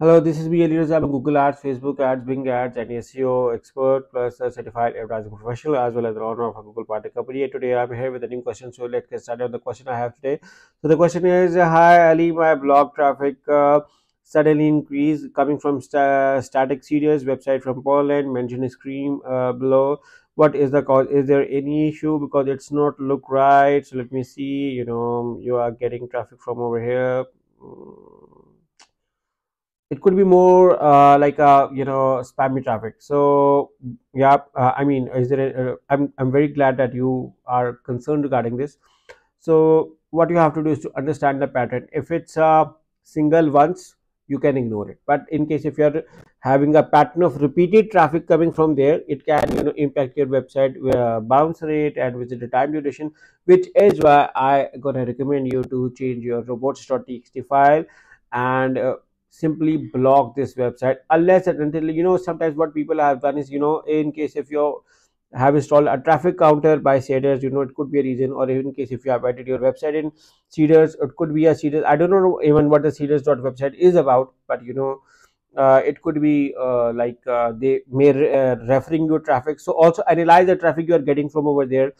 Hello, this is me, Ali Raza. I'm a Google Ads, Facebook Ads, Bing Ads, and SEO expert, plus a certified advertising professional, as well as the owner of a Google Partner company. Today I'm here with a new question. So let's get started on the question I have today. So the question is, Hi Ali, my blog traffic uh, suddenly increased coming from st- static Seedrs website from Poland. Mention screen uh, below. What is the cause? Is there any issue because it's not look right? So let me see. You know, you are getting traffic from over here. It could be more uh, like a you know spammy traffic. So yeah uh, i mean is there a, uh, i'm i'm very glad that you are concerned regarding this. So what you have to do is to understand the pattern. If it's a single once you can ignore it. But in case if you're having a pattern of repeated traffic coming from there it can you know impact your website uh, bounce rate and visitor time duration which is why i gonna recommend you to change your robots.txt file and uh, simply block this website unless and until you know sometimes what people have done is you know in case if you have installed a traffic counter by Seedrs, you know it could be a reason, or even in case if you have added your website in Seedrs, it could be a Seedrs. I don't know even what the Seedrs dot website is about, but you know uh, it could be uh, like uh, they may re- uh, referring your traffic. So also analyze the traffic you are getting from over there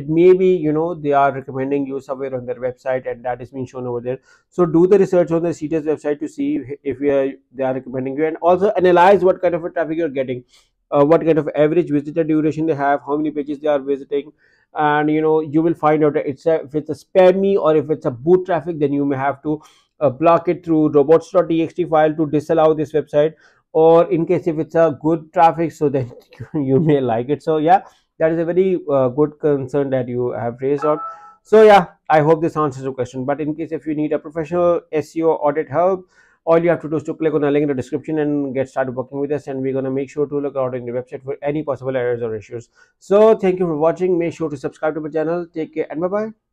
it may be you know they are recommending you somewhere on their website and that is being shown over there. So do the research on the Seedrs website to see if are, they are recommending you and also analyze what kind of a traffic you're getting uh, what kind of average visitor duration they have how many pages they are visiting and you know you will find out it's a, if it's a spammy or if it's a bot traffic then you may have to uh, block it through robots.txt file to disallow this website. Or in case if it's a good traffic so then you may like it. So yeah that is a very uh, good concern that you have raised on. So yeah i hope this answers your question. But in case if you need a professional seo audit help all you have to do is to click on the link in the description and get started working with us. And we're going to make sure to look out in the website for any possible errors or issues. So thank you for watching. Make sure to subscribe to my channel. Take care and bye bye